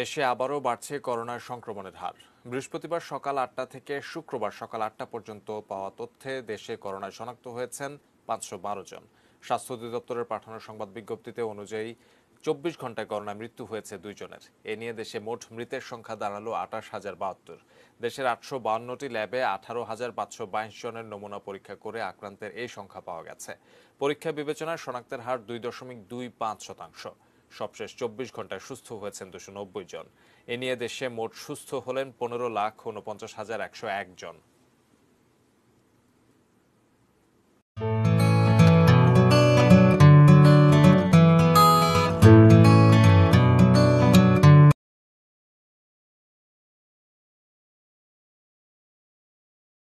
দেশে আবারও বাড়ছে করোনার সংক্রমণের হার। বৃহস্পতিবার সকাল আটটা থেকে শুক্রবার সকাল আটটা পর্যন্ত পাওয়া তথ্যে দেশে করোনায় শনাক্ত হয়েছেন পাঁচশো বারো জন। স্বাস্থ্য অধিদপ্তরের পাঠানো সংবাদ বিজ্ঞপ্তিতে অনুযায়ী চব্বিশ ঘন্টায় করোনায় মৃত্যু হয়েছে দুইজনের এ নিয়ে দেশে মোট মৃতের সংখ্যা দাঁড়াল আঠাশ হাজার বাহাত্তর। দেশের আটশো বাউন্নটি ল্যাবে আঠারো হাজার পাঁচশো বাইশ জনের নমুনা পরীক্ষা করে আক্রান্তের এই সংখ্যা পাওয়া গেছে। পরীক্ষা বিবেচনায় শনাক্তের হার দুই দশমিক দুই পাঁচ শতাংশ। সবশেষ চব্বিশ ঘন্টায় সুস্থ হয়েছেন দুশো জন। এ নিয়ে দেশে মোট সুস্থ হলেন পনেরো লাখ উনপঞ্চাশ হাজার একশো জন।